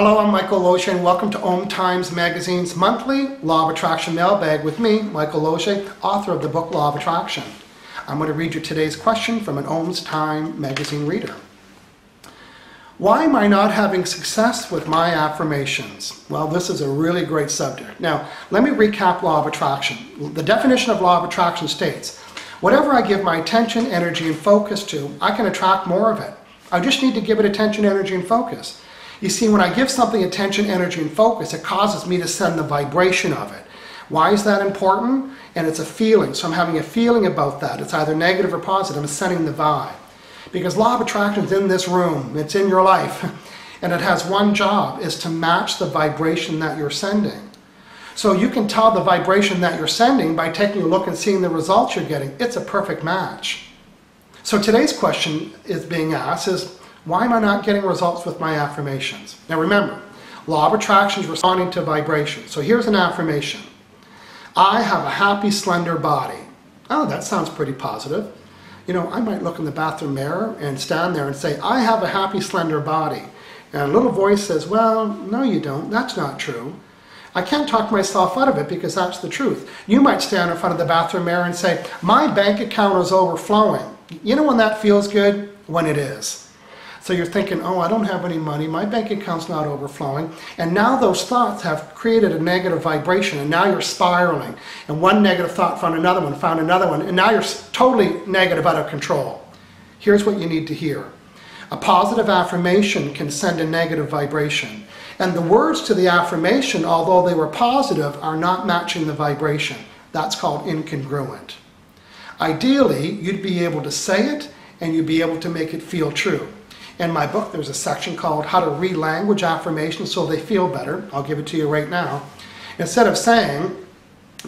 Hello, I'm Michael Losier and welcome to Om Times Magazine's monthly Law of Attraction mailbag with me, Michael Losier, author of the book Law of Attraction. I'm going to read you today's question from an Om Times magazine reader. Why am I not having success with my affirmations? Well, this is a really great subject. Now, let me recap Law of Attraction. The definition of Law of Attraction states, whatever I give my attention, energy, and focus to, I can attract more of it. I just need to give it attention, energy, and focus. You see, when I give something attention, energy, and focus, it causes me to send the vibration of it. Why is that important? And it's a feeling. So I'm having a feeling about that. It's either negative or positive. I'm sending the vibe. Because law of attraction is in this room. It's in your life. And it has one job, is to match the vibration that you're sending. So you can tell the vibration that you're sending by taking a look and seeing the results you're getting. It's a perfect match. So today's question is being asked is, why am I not getting results with my affirmations? Now remember, law of attraction is responding to vibration. So here's an affirmation. I have a happy, slender body. Oh, that sounds pretty positive. You know, I might look in the bathroom mirror and stand there and say, I have a happy, slender body. And a little voice says, well, no you don't. That's not true. I can't talk myself out of it because that's the truth. You might stand in front of the bathroom mirror and say, my bank account is overflowing. You know when that feels good? When it is. So you're thinking, oh, I don't have any money, my bank account's not overflowing. And now those thoughts have created a negative vibration, and now you're spiraling. And one negative thought found another one, found another one, and now you're totally negative out of control. Here's what you need to hear. A positive affirmation can send a negative vibration. And the words to the affirmation, although they were positive, are not matching the vibration. That's called incongruent. Ideally, you'd be able to say it and you'd be able to make it feel true. In my book, there's a section called How to Re-Language Affirmations So They Feel Better. I'll give it to you right now. Instead of saying,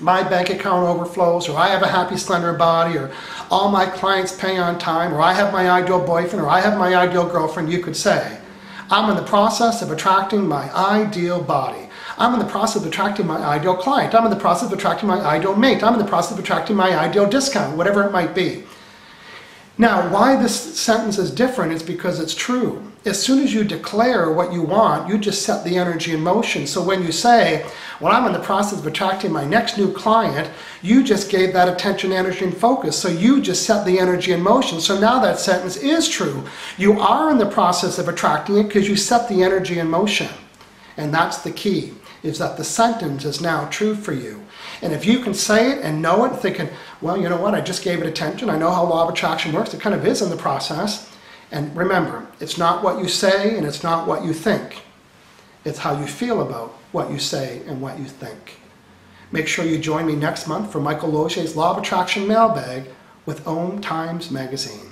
my bank account overflows, or I have a happy, slender body, or all my clients pay on time, or I have my ideal boyfriend, or I have my ideal girlfriend, you could say, I'm in the process of attracting my ideal body. I'm in the process of attracting my ideal client. I'm in the process of attracting my ideal mate. I'm in the process of attracting my ideal discount, whatever it might be. Now, why this sentence is different is because it's true. As soon as you declare what you want, you just set the energy in motion. So when you say, well, I'm in the process of attracting my next new client, you just gave that attention, energy, and focus. So you just set the energy in motion. So now that sentence is true. You are in the process of attracting it because you set the energy in motion. And that's the key is that the sentence is now true for you. And if you can say it and know it, thinking, well, you know what, I just gave it attention, I know how law of attraction works, it kind of is in the process. And remember, it's not what you say and it's not what you think. It's how you feel about what you say and what you think. Make sure you join me next month for Michael Losier's Law of Attraction mailbag with Om Times Magazine.